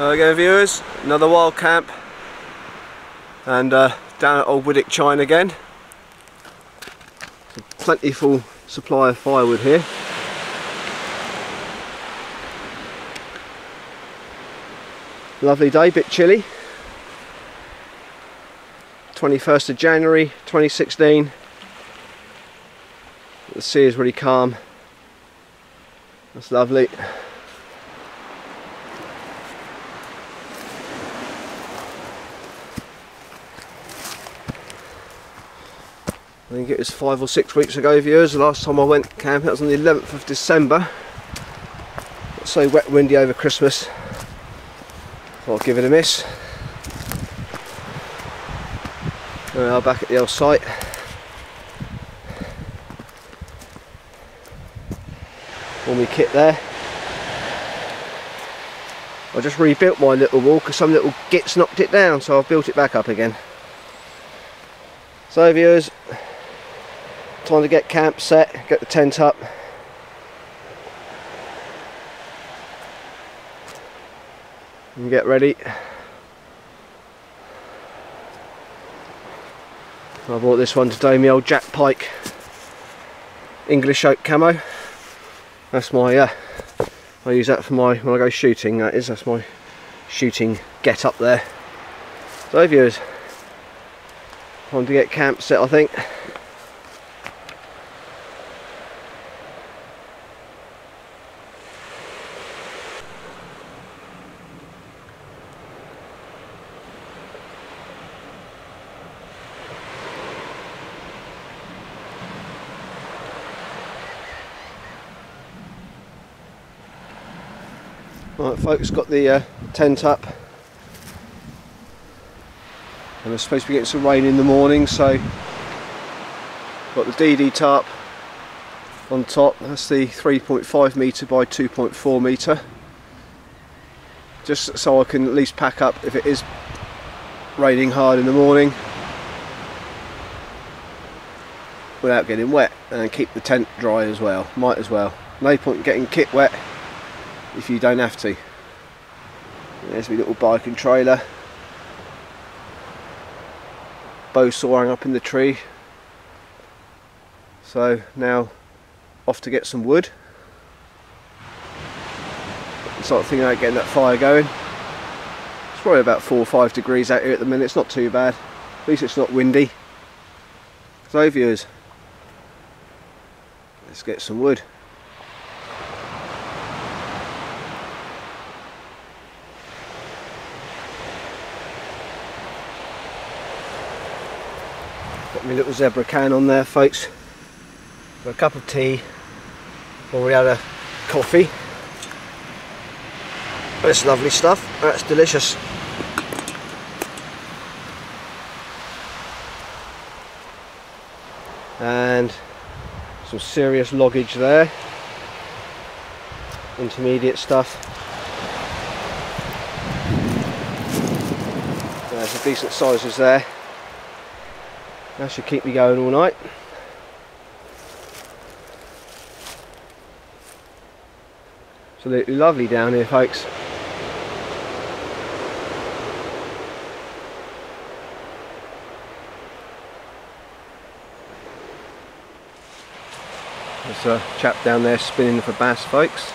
Again viewers, another wild camp and uh, down at Old Widdick Chine again. Plentiful supply of firewood here. Lovely day, bit chilly. 21st of January 2016. The sea is really calm. That's lovely. I think it was five or six weeks ago viewers, the last time I went camping, that was on the 11th of December. It's so wet windy over Christmas, thought I'd give it a miss. we are back at the old site. All my kit there. I just rebuilt my little wall because some little gits knocked it down so I've built it back up again. So viewers, Time to get camp set, get the tent up. And get ready. I bought this one today, my old Jack Pyke English oak camo. That's my, uh, I use that for my, when I go shooting, that is, that's my shooting get up there. So viewers, time to get camp set I think. Right folks, got the uh, tent up. And it's supposed to be getting some rain in the morning so got the DD tarp on top, that's the 3.5 metre by 2.4 metre just so I can at least pack up if it is raining hard in the morning without getting wet and keep the tent dry as well, might as well. No point in getting kit wet if you don't have to. There's my little bike and trailer. Bow soaring up in the tree. So now off to get some wood. Start thinking about getting that fire going. It's probably about four or five degrees out here at the minute, it's not too bad. At least it's not windy. So viewers, let's get some wood. Little zebra can on there folks. for a cup of tea. or we had a coffee. That's lovely stuff. That's delicious. And some serious loggage there. Intermediate stuff. There's some decent sizes there. That should keep me going all night. Absolutely lovely down here folks. There's a chap down there spinning for bass folks.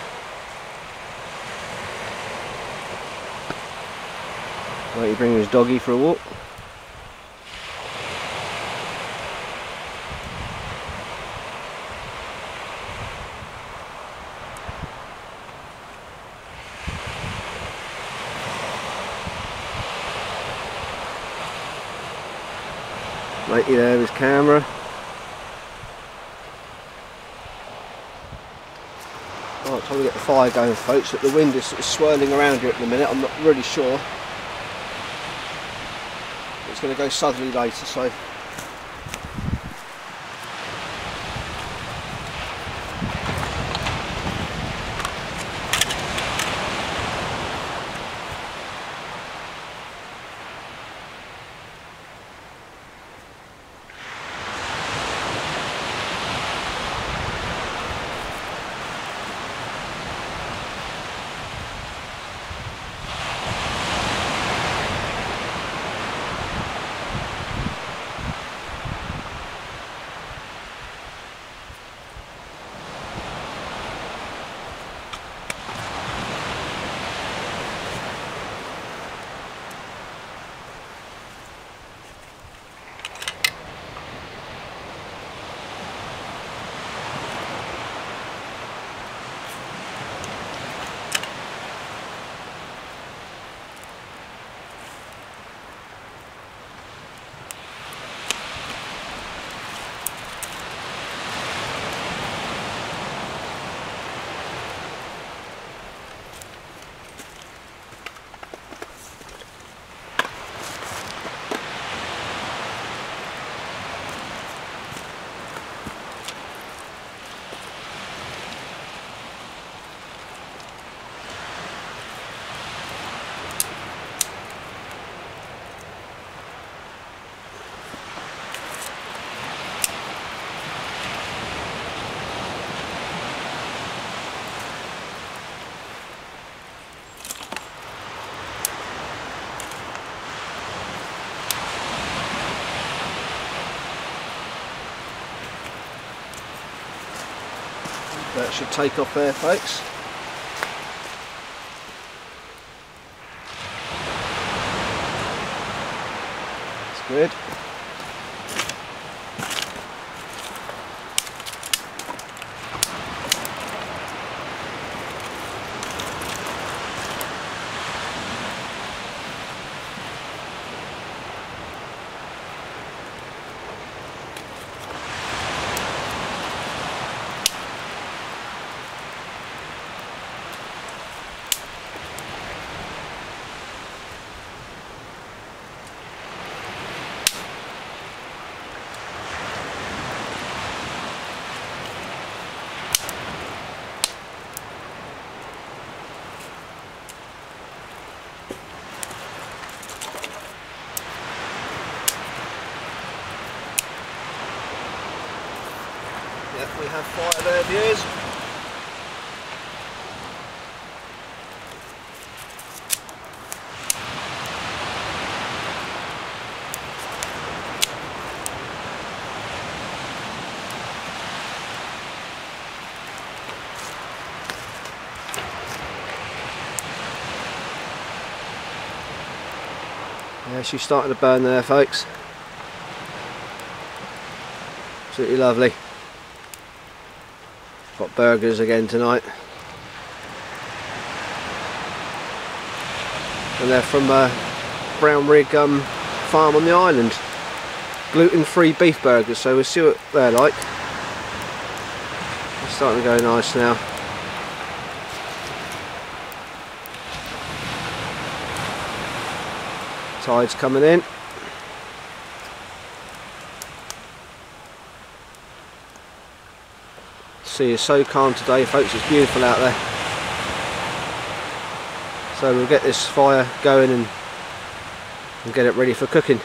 Might he bring his doggy for a walk. Matey there his camera. Right, time to get the fire going folks, but the wind is sort of swirling around here at the minute, I'm not really sure. It's going to go southerly later, so That should take off there folks. That's good. Yep, we have fire there. Yeah, she's starting to burn there, folks. Absolutely lovely. Burgers again tonight. And they're from uh, Brown Rig um, Farm on the island. Gluten-free beef burgers, so we'll see what they're like. It's starting to go nice now. Tide's coming in. Sea is so calm today folks. It's beautiful out there. So we'll get this fire going and, and get it ready for cooking. The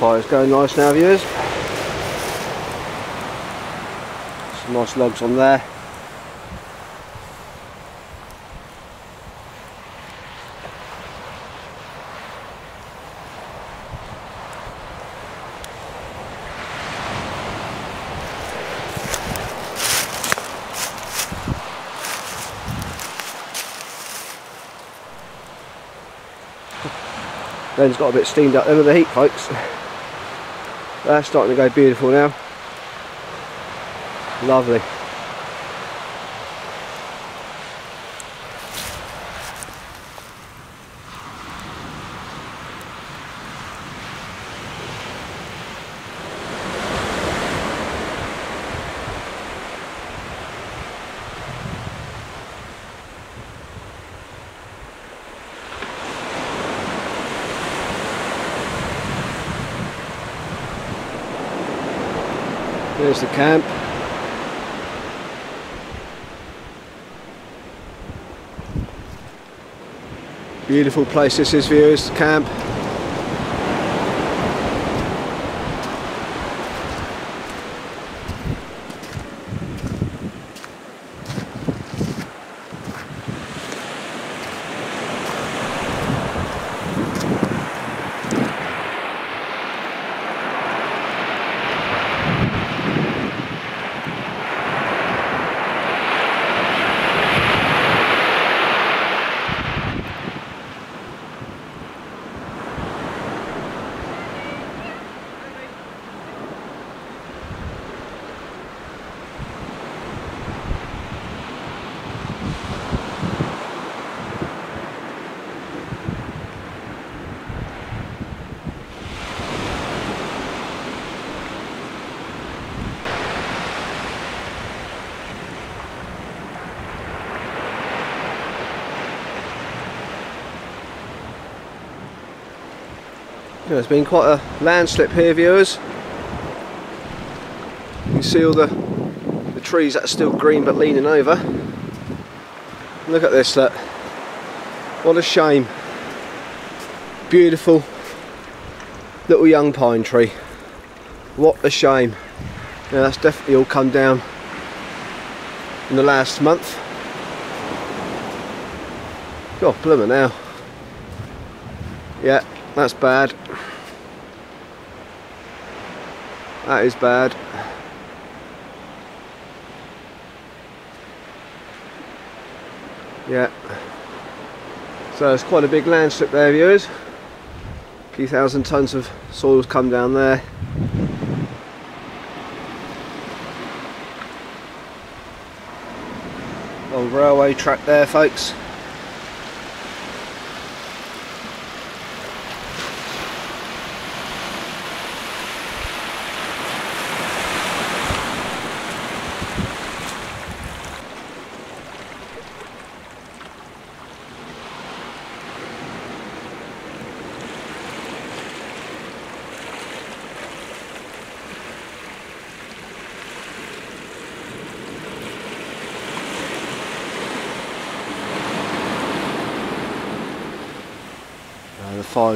fire's going nice now viewers. Some nice logs on there Ben's got a bit steamed up with the heat folks. That's starting to go beautiful now. Lovely. There's the camp. Beautiful place this is viewers, camp. There's been quite a landslip here viewers. You can see all the, the trees that are still green but leaning over. Look at this, look. What a shame. Beautiful little young pine tree. What a shame. Yeah, that's definitely all come down in the last month. God, blimmer now. Yeah, that's bad. That is bad. Yeah. So it's quite a big landslip there, viewers. A few thousand tons of soil's come down there. Old railway track there, folks.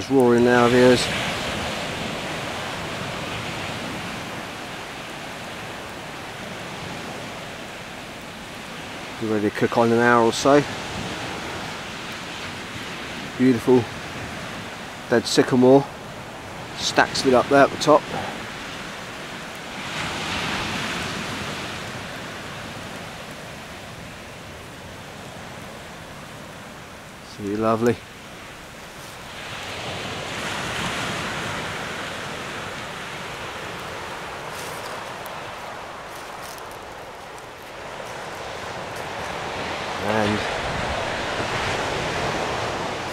Fire's roaring now. Be ready to cook on an hour or so. Beautiful dead sycamore. Stacks of it up there at the top. See, lovely. and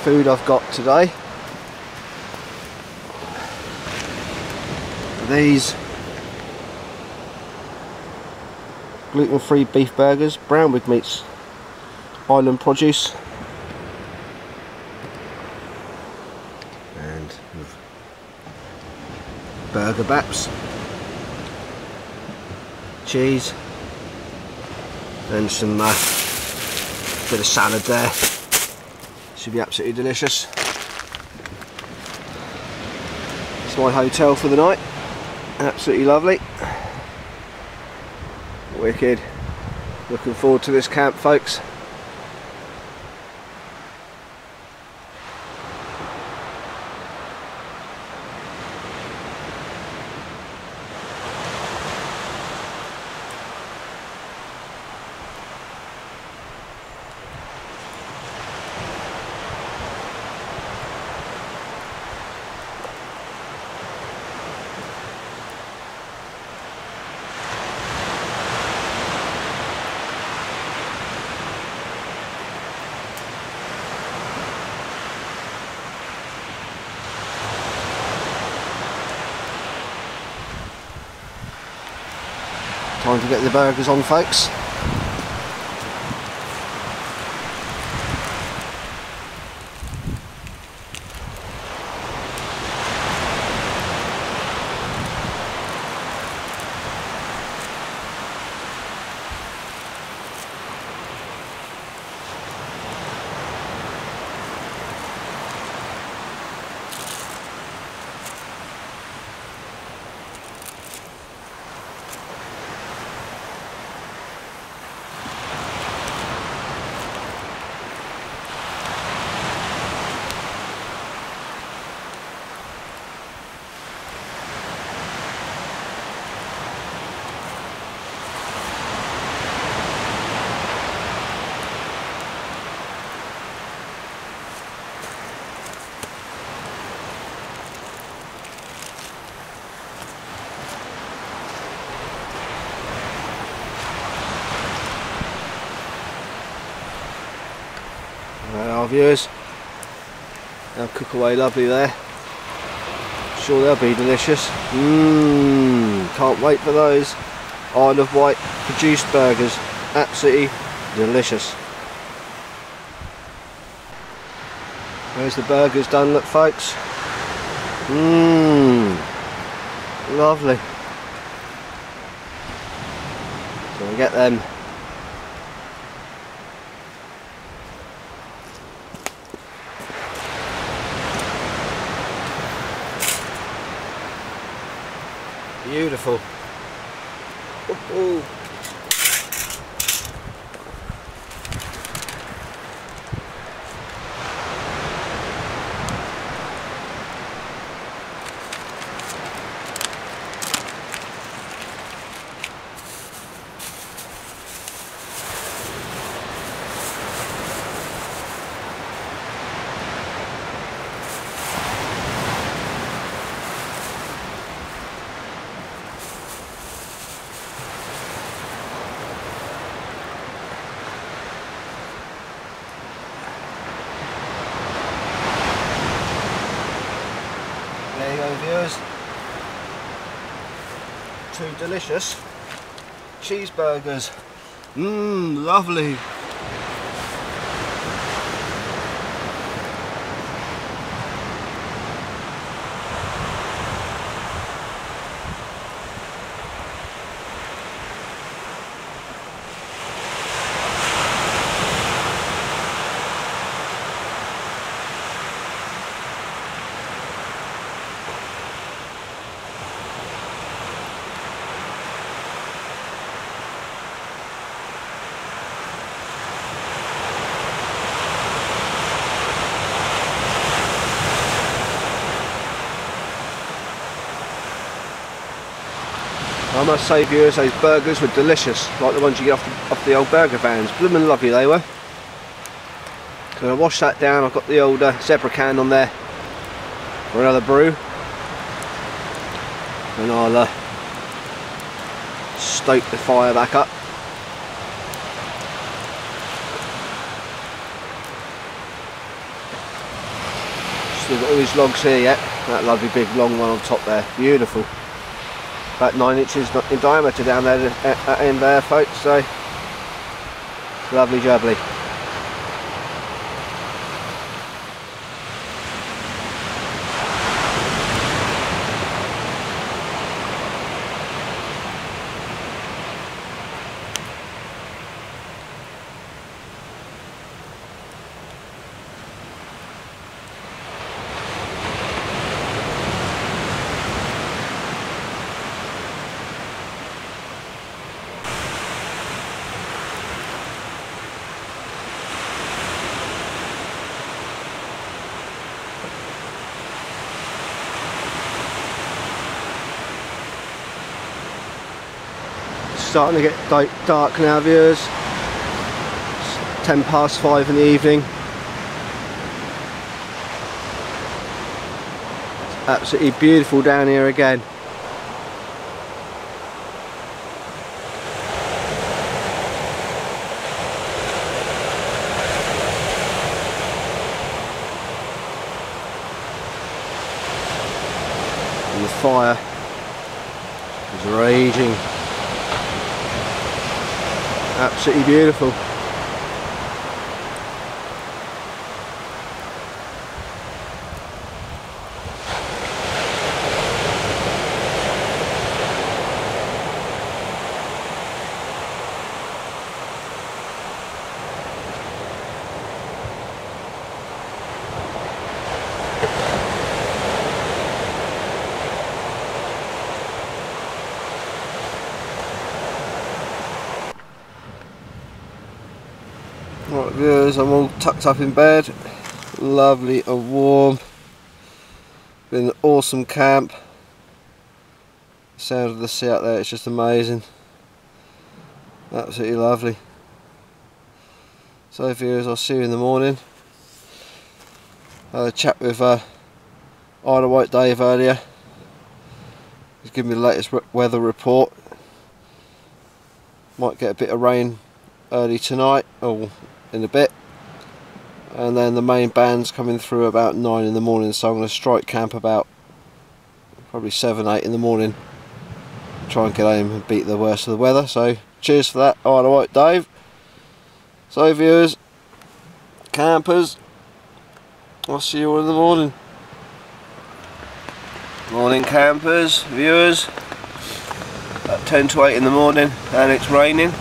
food I've got today. These gluten-free beef burgers brown with Meats Island Produce. And burger baps cheese and some uh, bit of salad there should be absolutely delicious. It's my hotel for the night. Absolutely lovely. Wicked. Looking forward to this camp folks Time to get the burgers on folks. There our viewers. They'll cook away lovely there. Sure they'll be delicious. Mmm, can't wait for those. Isle of Wight produced burgers. Absolutely delicious. There's the burgers done, look folks. Mmm, lovely. So we get them Beautiful. Ooh. Viewers, two delicious cheeseburgers. Mmm, lovely. I must say viewers, those burgers were delicious, like the ones you get off the, off the old burger vans. Blooming lovely they were. So I washed that down, I've got the old uh, zebra can on there for another brew. And I'll uh, stoke the fire back up. Still got all these logs here yet. That lovely big long one on top there, beautiful about nine inches in diameter down there at, at end there folks so lovely jubbly starting to get dark now viewers. It's 10 past 5 in the evening. It's absolutely beautiful down here again and the fire is raging absolutely beautiful Right viewers, I'm all tucked up in bed. Lovely and warm. Been an awesome camp. The sound of the sea out there, it's just amazing. Absolutely lovely. So viewers, I'll see you in the morning. I had a chat with uh, of Wight Dave earlier. He's giving me the latest weather report. Might get a bit of rain early tonight, or in a bit and then the main band's coming through about 9 in the morning so I'm going to strike camp about probably 7 8 in the morning. Try and get home and beat the worst of the weather so cheers for that. Alright Dave. So viewers campers I'll see you all in the morning. Morning campers viewers. At 10 to 8 in the morning and it's raining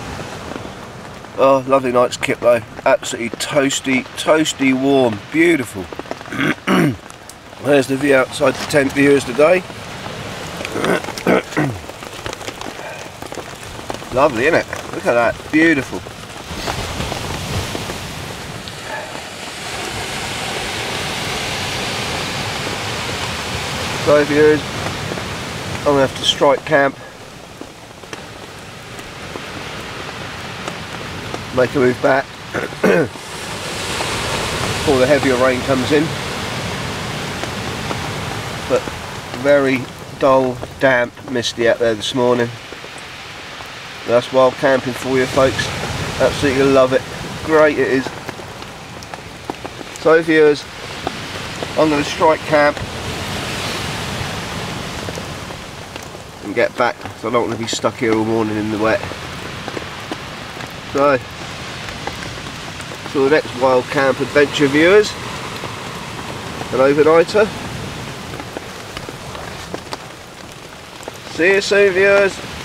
Oh, lovely night's kip though. Absolutely toasty, toasty warm. Beautiful. There's the view outside the tent viewers today. lovely, isn't it? Look at that. Beautiful. So viewers, I'm going to have to strike camp make a move back. Before the heavier rain comes in. But very dull, damp, misty out there this morning. That's wild camping for you folks. Absolutely love it. Great it is. So viewers I'm going to strike camp and get back so I don't want to be stuck here all morning in the wet. So, till the next Wild Camp Adventure viewers, an overnighter. See you soon viewers.